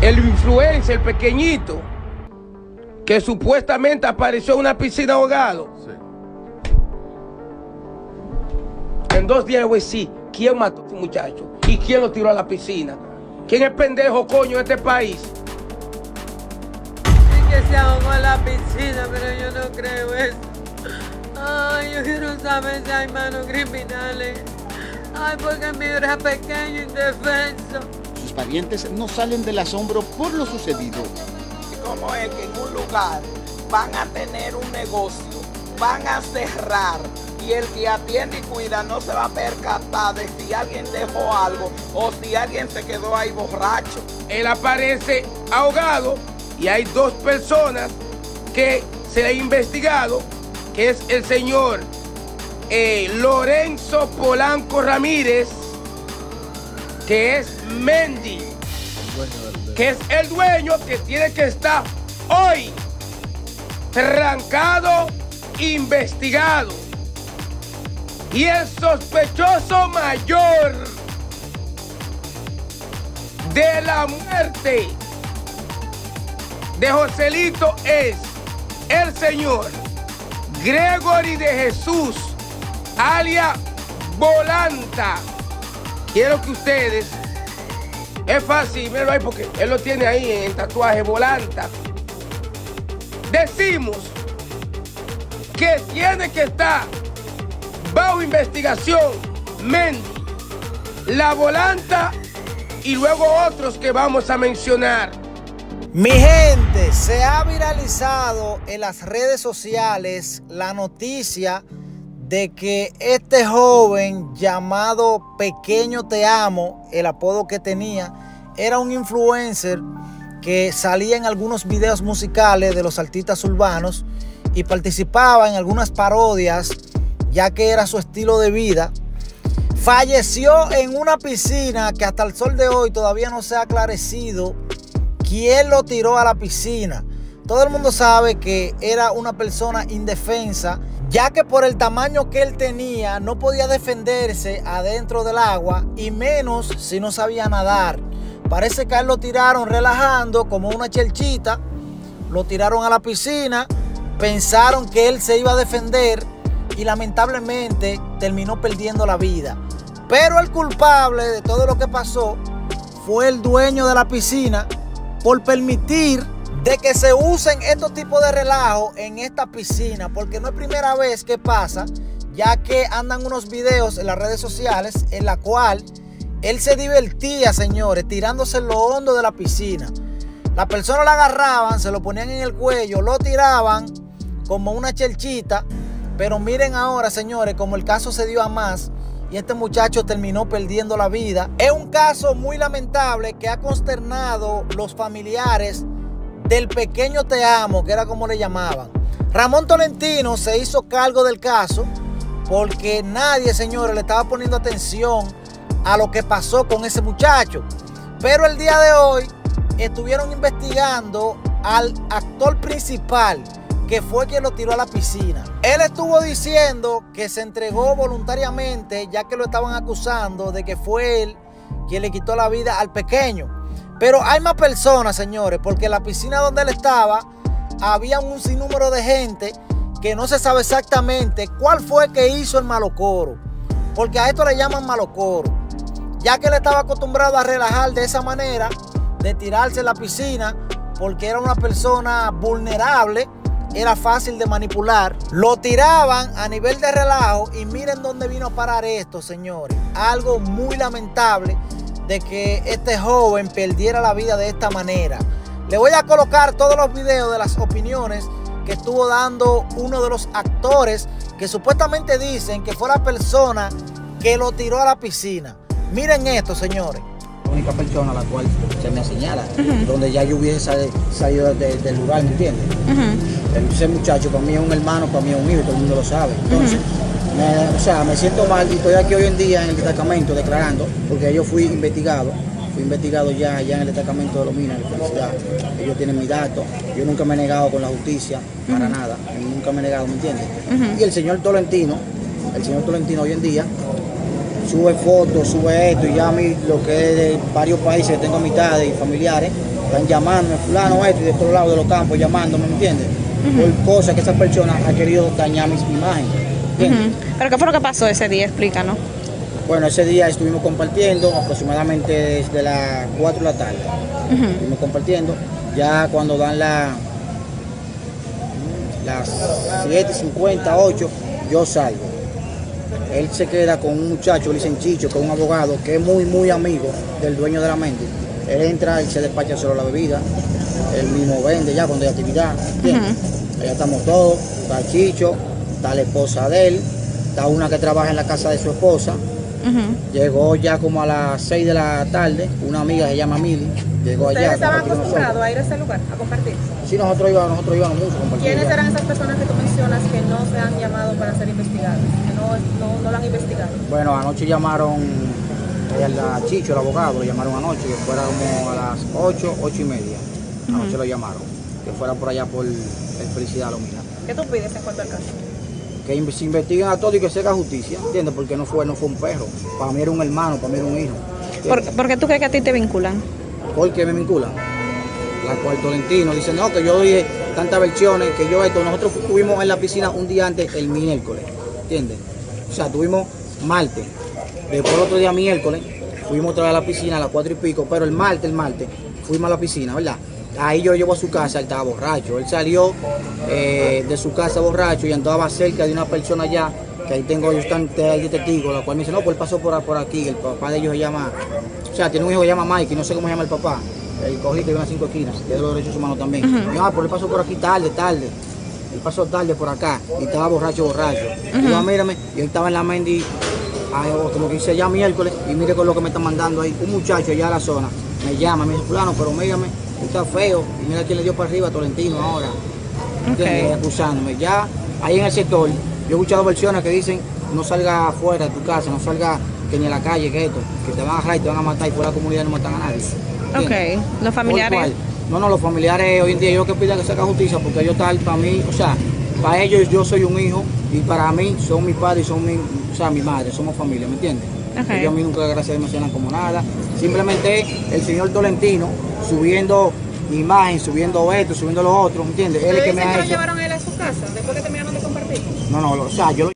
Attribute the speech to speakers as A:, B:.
A: el influencer, el pequeñito, que supuestamente apareció en una piscina ahogado. En dos días le voy a decir quién mató a ese muchacho y quién lo tiró a la piscina. ¿Quién es pendejo, coño, en este país?
B: Sí que se ahogó en la piscina, pero yo no creo eso. Ay, yo quiero saber si hay manos criminales. Ay, porque mi hijo era pequeño, indefenso.
C: Parientes no salen del asombro por lo sucedido.
D: ¿Cómo es que en un lugar van a tener un negocio, van a cerrar y el que atiende y cuida no se va a percatar de si alguien dejó algo o si alguien se quedó ahí borracho?
A: Él aparece ahogado y hay dos personas que se le ha investigado, que es el señor eh, Lorenzo Polanco Ramírez, que es Mendy, que es el dueño que tiene que estar hoy trancado, investigado. Y el sospechoso mayor de la muerte de Joselito es el señor Gregory de Jesús, alia Volanta. Quiero que ustedes, es fácil, míralo ahí porque él lo tiene ahí en tatuaje Volanta. Decimos que tiene que estar bajo investigación Mendy, la Volanta y luego otros que vamos a mencionar.
E: Mi gente, se ha viralizado en las redes sociales la noticia de que este joven llamado Pequeño Te Amo, el apodo que tenía, era un influencer que salía en algunos videos musicales de los artistas urbanos y participaba en algunas parodias, ya que era su estilo de vida. Falleció en una piscina que hasta el sol de hoy todavía no se ha aclarecido quién lo tiró a la piscina. Todo el mundo sabe que era una persona indefensa, ya que por el tamaño que él tenía no podía defenderse adentro del agua y menos si no sabía nadar. Parece que a él lo tiraron relajando como una chelchita, lo tiraron a la piscina, pensaron que él se iba a defender y lamentablemente terminó perdiendo la vida. Pero el culpable de todo lo que pasó fue el dueño de la piscina por permitir de que se usen estos tipos de relajos en esta piscina, porque no es primera vez que pasa, ya que andan unos videos en las redes sociales en la cual él se divertía, señores, tirándose en lo hondo de la piscina. Las personas la agarraban, se lo ponían en el cuello, lo tiraban como una chelchita, pero miren ahora, señores, como el caso se dio a más y este muchacho terminó perdiendo la vida. Es un caso muy lamentable que ha consternado los familiares del pequeño Te Amo, que era como le llamaban. Ramón Tolentino se hizo cargo del caso porque nadie, señores, le estaba poniendo atención a lo que pasó con ese muchacho. Pero el día de hoy estuvieron investigando al actor principal, que fue quien lo tiró a la piscina. Él estuvo diciendo que se entregó voluntariamente, ya que lo estaban acusando de que fue él quien le quitó la vida al pequeño. Pero hay más personas, señores, porque en la piscina donde él estaba había un sinnúmero de gente que no se sabe exactamente cuál fue que hizo el malocoro. Porque a esto le llaman malocoro. Ya que él estaba acostumbrado a relajar de esa manera, de tirarse en la piscina, porque era una persona vulnerable, era fácil de manipular. Lo tiraban a nivel de relajo y miren dónde vino a parar esto, señores. Algo muy lamentable de que este joven perdiera la vida de esta manera. Le voy a colocar todos los videos de las opiniones que estuvo dando uno de los actores que supuestamente dicen que fue la persona que lo tiró a la piscina. Miren esto, señores.
F: La única persona a la cual se me señala, donde ya yo hubiese sal- salido de- del lugar, ¿me entiendes? Ese muchacho para mí es un hermano, para mí es un hijo, todo el mundo lo sabe. Entonces, me- o sea, me siento mal y estoy aquí hoy en día en el destacamento declarando, porque yo fui investigado, fui investigado ya, ya en el destacamento de los minas de felicidad. Ellos tienen mi dato, yo nunca me he negado con la justicia, para nada, nunca me he negado, ¿me entiendes? Y el señor Tolentino, el señor Tolentino hoy en día, sube fotos, sube esto, y ya a mí lo que es de varios países, tengo amistades y familiares, están llamándome, fulano, esto, y de todos lados de los campos llamándome, ¿me entiendes? Por cosas que esa persona ha querido dañar mis imágenes.
G: ¿Pero qué fue lo que pasó ese día? Explícanos.
F: Bueno, ese día estuvimos compartiendo aproximadamente desde las 4 de la tarde. Estuvimos compartiendo. Ya cuando dan la, las 7.50, 8, yo salgo. Él se queda con un muchacho, le dicen Chicho, que es un abogado, que es muy, muy amigo del dueño de la mente. Él entra y se despacha solo la bebida. Él mismo vende ya cuando hay actividad. ¿entiendes? Allá estamos todos. Está Chicho, está la esposa de él, está una que trabaja en la casa de su esposa. Llegó ya como a las 6 de la tarde, una amiga se llama Mili, llegó allá.
H: ¿Ustedes estaban
F: compartió con
H: acostumbrados a ir a ese lugar, a compartir?
F: Sí, nosotros íbamos, nosotros íbamos mucho a compartir.
H: ¿Quiénes eran esas personas que tú mencionas que no se han llamado para ser investigadas? Que no, no, no lo han investigado.
F: Bueno, anoche llamaron eh, a Chicho, el abogado, lo llamaron anoche, que fuera como a las 8, 8 y media. Anoche lo llamaron, que fuera por allá por el Felicidad Lomina.
H: ¿Qué tú pides en cuanto al caso?
F: Que se investiguen a todo y que se haga justicia, ¿entiendes? Porque no fue, no fue un perro. Para mí era un hermano, para mí era un hijo.
G: ¿Por, por qué tú crees que a ti te vinculan?
F: ¿Por qué me vinculan? La cual Tolentino dice, no, que yo dije tantas versiones, que yo esto, nosotros estuvimos en la piscina un día antes, el miércoles, ¿entiendes? O sea, tuvimos martes, después el otro día miércoles, fuimos otra vez a la piscina a las cuatro y pico, pero el martes, el martes, fuimos a la piscina, ¿verdad? Ahí yo lo llevo a su casa, él estaba borracho, él salió eh, de su casa borracho y andaba cerca de una persona allá, que ahí tengo, ellos están de testigo, la cual me dice, no, pues él pasó por, por aquí, el papá de ellos se llama, o sea, tiene un hijo que se llama Mike, no sé cómo se llama el papá, el cogí que vive en las cinco esquinas, que es de los derechos humanos también. Me dijo, ah, pero él pasó por aquí tarde, tarde. Él pasó tarde por acá y estaba borracho, borracho. Y yo, "Ah, mírame, y él estaba en la Mendy, ah, como que dice ya miércoles, y mire con lo que me están mandando ahí. Un muchacho allá a la zona me llama, me dice, fulano, pero mírame, tú estás feo. Y mira quién le dio para arriba, Tolentino ahora. Acusándome. Ya ahí en el sector, yo he escuchado versiones que dicen, no salga afuera de tu casa, no salga que ni a la calle, que esto, que te van a agarrar y te van a matar y por la comunidad no matan a nadie. ¿Entiendes?
G: Ok. Los
F: ¿Por
G: familiares.
F: No, no, los familiares hoy en día yo que pidan que se haga justicia porque ellos tal para mí, o sea, para ellos yo soy un hijo y para mí son mi padre y son mi, o sea, mi madre, somos familia, ¿me entiendes?
G: Ok.
F: Ellos a mí nunca gracias a me mencionan como nada. Simplemente el señor Tolentino subiendo mi imagen, subiendo esto, subiendo lo otro, ¿me entiendes? Él es
H: ¿Ustedes
F: el que me ha
H: lo
F: hecho.
H: llevaron a él a su casa después que terminaron de compartir?
F: No, no, o sea, yo lo